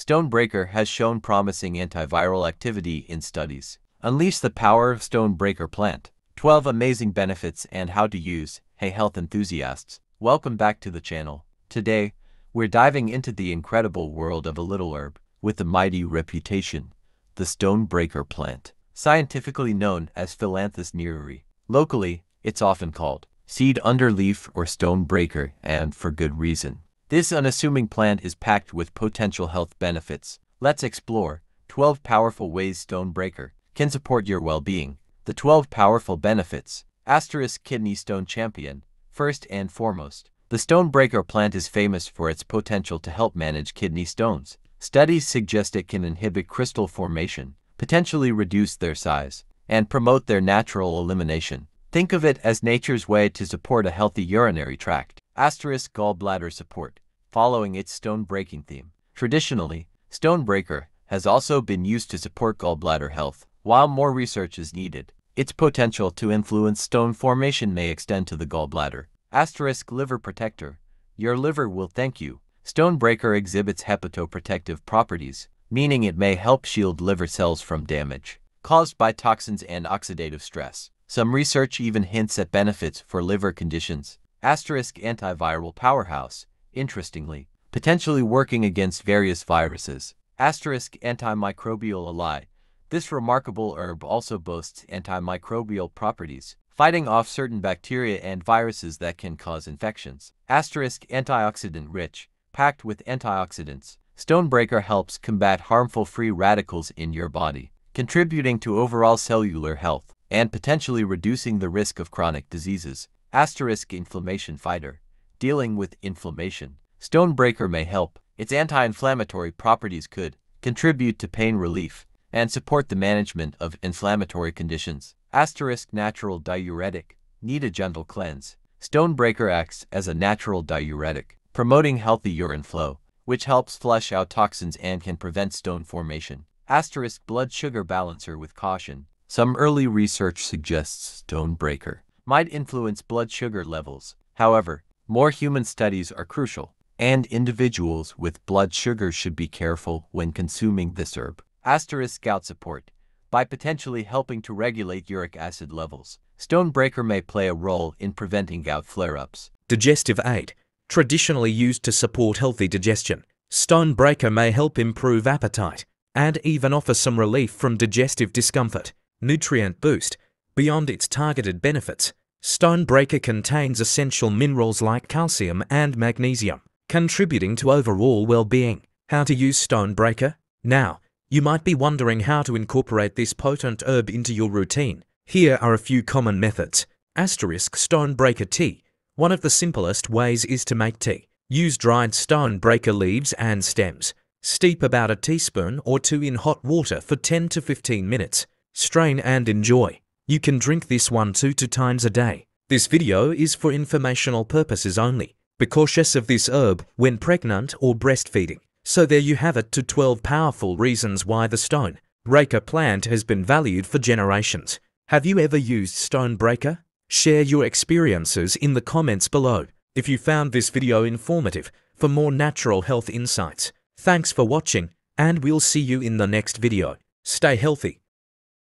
Stonebreaker has shown promising antiviral activity in studies. Unleash the power of Stonebreaker plant. 12 amazing benefits and how to use. Hey health enthusiasts, welcome back to the channel. Today, we're diving into the incredible world of a little herb with a mighty reputation, the Stonebreaker plant. Scientifically known as Phyllanthus niruri. Locally, it's often called seed underleaf or stonebreaker, and for good reason. This unassuming plant is packed with potential health benefits. Let's explore 12 powerful ways stonebreaker can support your well-being. The 12 powerful benefits. Asterisk kidney stone champion. First and foremost, the stonebreaker plant is famous for its potential to help manage kidney stones. Studies suggest it can inhibit crystal formation, potentially reduce their size, and promote their natural elimination. Think of it as nature's way to support a healthy urinary tract. Asterisk gallbladder support, following its stone-breaking theme. Traditionally, stonebreaker has also been used to support gallbladder health. While more research is needed, its potential to influence stone formation may extend to the gallbladder. Asterisk liver protector. Your liver will thank you. Stonebreaker exhibits hepatoprotective properties, meaning it may help shield liver cells from damage caused by toxins and oxidative stress. Some research even hints at benefits for liver conditions. Asterisk antiviral powerhouse, interestingly, potentially working against various viruses. Asterisk antimicrobial ally. This remarkable herb also boasts antimicrobial properties, fighting off certain bacteria and viruses that can cause infections. Asterisk antioxidant rich, packed with antioxidants. Stonebreaker helps combat harmful free radicals in your body, contributing to overall cellular health and potentially reducing the risk of chronic diseases. Asterisk inflammation fighter, dealing with inflammation. Stonebreaker may help. Its anti-inflammatory properties could contribute to pain relief and support the management of inflammatory conditions. Asterisk natural diuretic, need a gentle cleanse. Stonebreaker acts as a natural diuretic, promoting healthy urine flow, which helps flush out toxins and can prevent stone formation. Asterisk blood sugar balancer with caution. Some early research suggests Stonebreaker might influence blood sugar levels. However, more human studies are crucial, and individuals with blood sugar should be careful when consuming this herb. Asterisk gout support. By potentially helping to regulate uric acid levels, Stonebreaker may play a role in preventing gout flare-ups. Digestive aid. Traditionally used to support healthy digestion, Stonebreaker may help improve appetite and even offer some relief from digestive discomfort. Nutrient boost. Beyond its targeted benefits, Stonebreaker contains essential minerals like calcium and magnesium, contributing to overall well-being. How to use Stonebreaker? Now, you might be wondering how to incorporate this potent herb into your routine. Here are a few common methods. Asterisk Stonebreaker tea. One of the simplest ways is to make tea. Use dried stonebreaker leaves and stems. Steep about a teaspoon or two in hot water for 10 to 15 minutes. Strain and enjoy. You can drink this one two to times a day. This video is for informational purposes only. Be cautious of this herb when pregnant or breastfeeding. So there you have it to 12 powerful reasons why the stone breaker plant has been valued for generations. Have you ever used Stonebreaker? Share your experiences in the comments below. If you found this video informative, for more natural health insights, thanks for watching and we'll see you in the next video. Stay healthy.